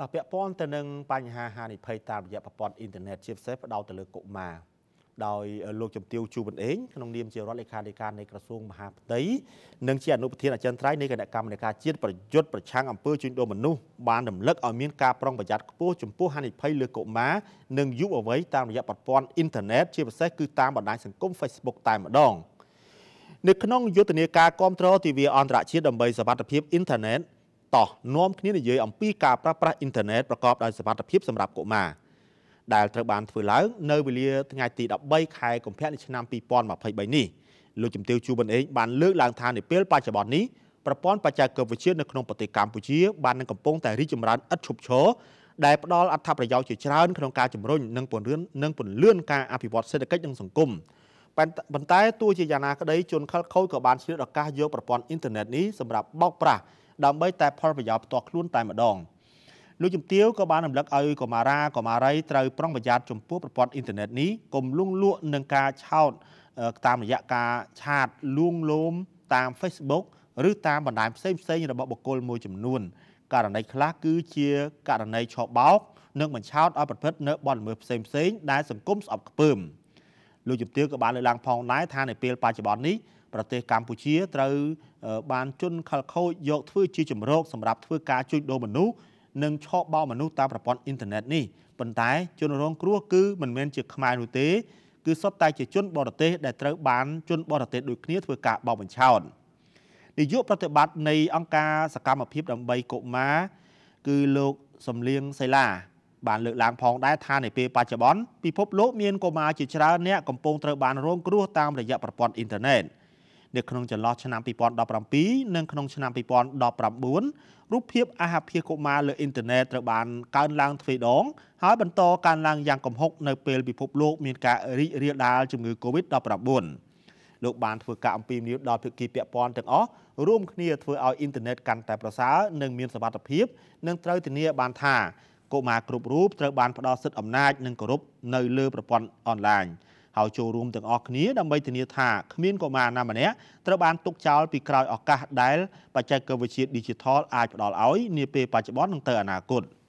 បាទពាក់ព័ន្ធទៅនឹងបញ្ហាហានិភ័យតាមរយៈប្រព័ន្ធអ៊ីនធឺណិតជាពិសេសផ្ដោតទៅលើកុមារដោយលោកជំទាវជួបនអេងក្នុងនាមជារដ្ឋលេខាធិការនៃក្រសួងមហាផ្ទៃនិងជាអនុប្រធានអចិន្ត្រៃយ៍នៃគណៈកម្មាធិការជាតិប្រយុទ្ធប្រឆាំងអំពើជួញដូរមនុស្សបានរំលឹកឲ្យមានការប្រុងប្រយ័ត្នខ្ពស់ចំពោះហានិភ័យលើកុមារនិងយុវវ័យតាមរយៈប្រព័ន្ធអ៊ីនធឺណិតជាពិសេសគឺតាមបណ្ដាញសង្គម Facebook តែម្ដងនៅក្នុងយុទ្ធនាការគ្រប់គ្រងទិវាអន្តរជាតិដើម្បីសវត្ថិភាពអ៊ីនធឺណិត តោះនាំគ្នានិយាយអំពីការប្រើប្រាស់អ៊ីនធឺណិតប្រកបដោយសុវត្ថិភាពសម្រាប់កុមារដែលត្រូវបានធ្វើឡើងនៅវេលាថ្ងៃទី13ខែកុម្ភៈឆ្នាំ2023នេះលោកជំទាវជួបប៊ុនអេងបានលើកឡើងថានៅពេលបច្ចុប្បន្ននេះប្រព័ន្ធបច្ចេកវិទ្យានៅក្នុងប្រទេសកម្ពុជាបាននឹងកំពុងតែរីកចម្រើនឥតឈប់ឈរដែលផ្ដល់អត្ថប្រយោជន៍ជាច្រើនក្នុងការជំរុញនិងពង្រឹងនិងពន្លឿនការអភិវឌ្ឍសេដ្ឋកិច្ចនិងសង្គមប៉ុន្តែទោះជាយ៉ាងណាក្តីជនខិលខូចក៏បានឆ្លៀតឱកាសយកប្រព័ន្ធអ៊ីនធឺណិតនេះសម្រាប់បោកប្រាស់ ដើម្បីតែផលប្រយោជន៍ផ្ទាល់ខ្លួនតែម្ដងលោកជំទាវក៏បានរំលឹកឲ្យកុមារាកុមារីត្រូវប្រុងប្រយ័ត្នចំពោះប្រព័ន្ធអ៊ីនធឺណិតនេះកុំលងលក់នឹងការឆោតតាមរយៈការឆាតលួងលោមតាម Facebook ឬតាមបណ្ដាញផ្សេងផ្សេងរបស់បុគ្គលមួយចំនួនករណីខ្លះគឺជាករណីឆបោកនិងបញ្ឆោតឲ្យប្រព្រឹត្តនៅបទល្មើសផ្សេងផ្សេងដែលសង្គមស្អប់ខ្ពើមលោកជំទាវក៏បានលើកឡើងផងដែរថានៅពេលបច្ចុប្បន្ននេះ ប្រទេសកម្ពុជាត្រូវបានជន់ខលខូចយកធ្វើជាជំរកសម្រាប់ធ្វើការជួញដូរមនុស្សនិងឆោបបោមនុស្សតាមប្រព័ន្ធអ៊ីនធឺណិតនេះប៉ុន្តែជនរងគ្រោះគឺមិនមែនជាខ្មែរនោះទេគឺសុទ្ធតែជាជនបរទេសដែលត្រូវបានជនបរទេសដូចគ្នាធ្វើការបោកបញ្ឆោតនាយកប្រតិបត្តិនៃអង្គការសកម្មភាពដើម្បីកុមារគឺលោកសំលៀងសៃឡាបានលើកឡើងផងដែរថានៅពេលបច្ចុប្បន្នពិភពលោកមានកុមារជាច្រើនអ្នកកំពុងត្រូវបានរងគ្រោះតាមរយៈប្រព័ន្ធអ៊ីនធឺណិត នៅក្នុងចន្លោះឆ្នាំ2017និងក្នុងឆ្នាំ2019រូបភាពអាហារភាសកុមារលើអ៊ីនធឺណិតត្រូវបានកើនឡើងទ្វេដង ហើយបន្តកើនឡើងយ៉ាងគំហុកនៅពេលពិភពលោកមានការរីករាលដាលជំងឺ Covid-19 លោកបានធ្វើការអំពាវនាវដល់ភាគីពាក់ព័ន្ធទាំងអស់រួមគ្នាធ្វើឲ្យអ៊ីនធឺណិតកាន់តែប្រសើរនិងមានសុវត្ថិភាពនិងត្រូវធានាបានថាកុមារគ្រប់រូបត្រូវបានផ្ដល់សិទ្ធិអំណាចនិងគោរពនៅលើប្រព័ន្ធអនឡាញ ហើយចូលរួមទាំងអស់គ្នាដើម្បីធានាថាគ្មានកុមារណាម្នាក់ត្រូវបានទុកចោលពីក្រោយឱកាសដែលបច្ចេកវិទ្យា Digital អាចផ្ដល់ឲ្យនាពេលបច្ចុប្បន្ននិងទៅអនាគត។